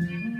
Mm-hmm.